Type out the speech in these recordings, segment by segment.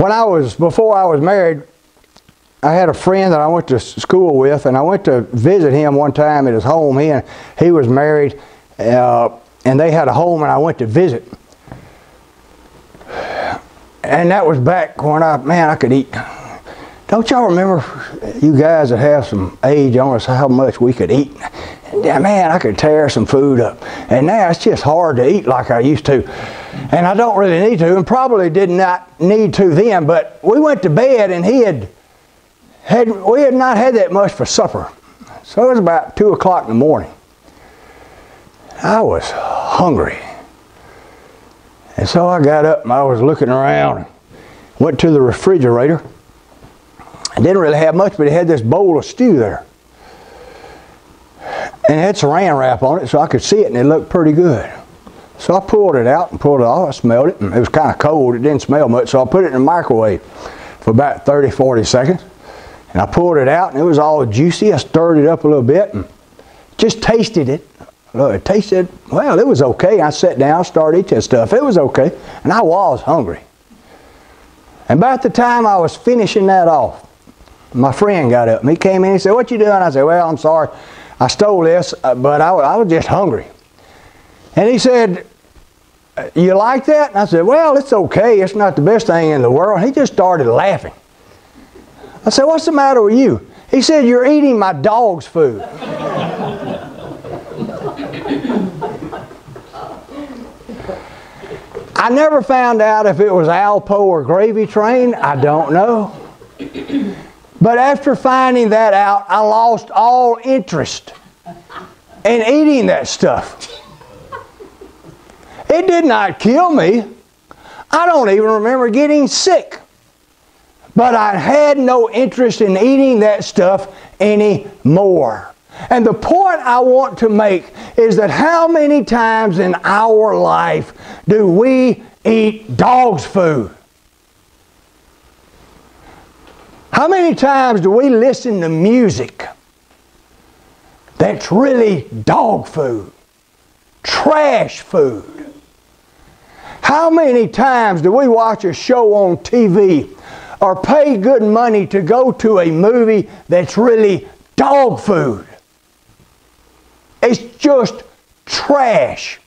when I was, before I was married, I had a friend that I went to school with, and I went to visit him one time at his home. He, and, he was married, uh, and they had a home, and I went to visit. And that was back when I, man, I could eat. Don't y'all remember, you guys that have some age on us, how much we could eat? Man, I could tear some food up. And now it's just hard to eat like I used to. And I don't really need to, and probably did not need to then, but we went to bed and he had, had we had not had that much for supper. So it was about 2 o'clock in the morning. I was hungry. And so I got up and I was looking around and went to the refrigerator. I didn't really have much, but it had this bowl of stew there. And it had saran wrap on it so I could see it and it looked pretty good. So I pulled it out and pulled it off. I smelled it and it was kind of cold. It didn't smell much. So I put it in the microwave for about 30, 40 seconds. And I pulled it out and it was all juicy. I stirred it up a little bit and just tasted it. Look, it tasted, well, it was okay. I sat down, started eating stuff. It was okay. And I was hungry. And about the time I was finishing that off, my friend got up and he came in and he said, What you doing? I said, Well, I'm sorry. I stole this, uh, but I, I was just hungry. And he said, uh, You like that? And I said, Well, it's okay. It's not the best thing in the world. he just started laughing. I said, What's the matter with you? He said, You're eating my dog's food. I never found out if it was Alpo or Gravy Train. I don't know. But after finding that out, I lost all interest in eating that stuff. It did not kill me. I don't even remember getting sick. But I had no interest in eating that stuff anymore. And the point I want to make is that how many times in our life do we eat dog's food? How many times do we listen to music that's really dog food, trash food? How many times do we watch a show on TV or pay good money to go to a movie that's really dog food? It's just trash.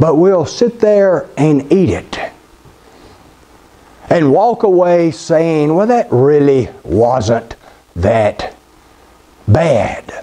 But we'll sit there and eat it and walk away saying, well, that really wasn't that bad.